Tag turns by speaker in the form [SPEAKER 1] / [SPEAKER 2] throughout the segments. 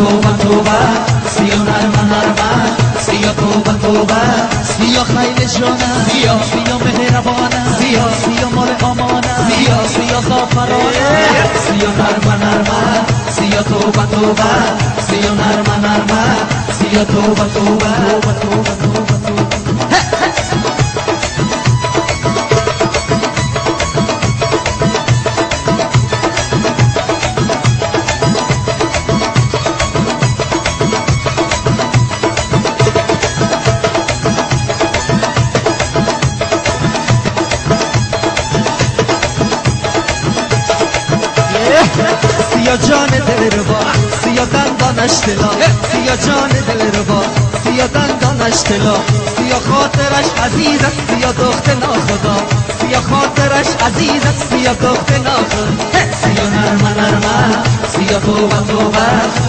[SPEAKER 1] توبه توبه سیا نرمه نرمه سیا توبه سیا خیل جانه سیا سیا مهربانه سیا سیا مال امانه سیا سیا زافرانه سیا نرمه نرمه سیا توبه توبه سیا توبه توبه توبه توبه توبه جان دل رو با سیا دندانش طلا سیا جان دل رو با سیا دندانش طلا سیا خاطرش عزیز است سیا دخت ناخدا سیا خاطرش عزیز است سیا دخت ناخدا سیا نرمه نرمه سیا توبه توبه.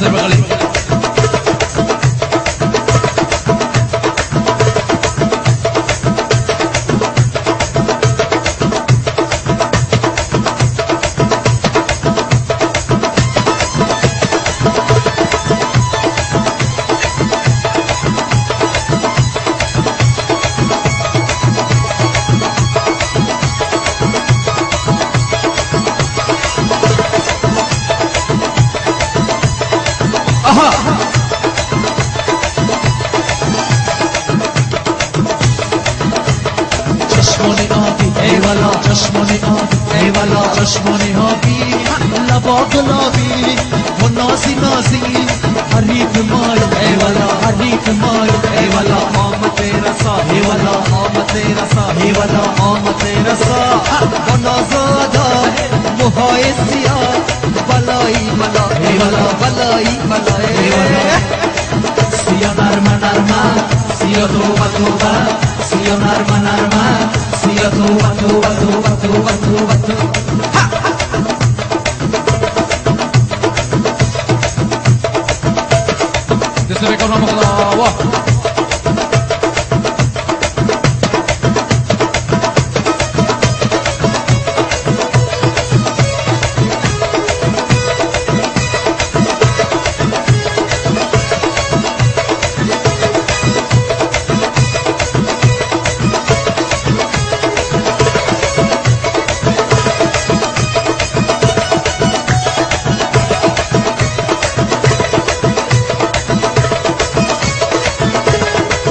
[SPEAKER 1] Gracias, والا چشمانی آبی ای والا چشمانی آبی لبا گلابی و نازی نازی حریف مای ای والا حریف مای ای والا آمد تیرا سا ای والا آمد تیرا سا ای والا آمد تیرا سا و نازادا موهای سیاه بلایی بلا ای والا بلایی بلا ای والا سیا نرمه نرمه سیا توبه سیا نرمه سیا توبه توبه توبه